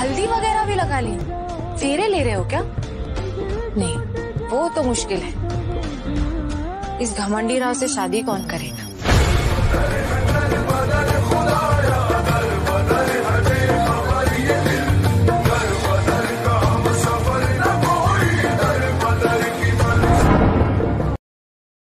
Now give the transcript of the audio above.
हल्दी वगैरह भी लगा ली फेरे ले रहे हो क्या? नहीं, वो तो मुश्किल है। इस घमंडी राव से शादी कौन करेगा?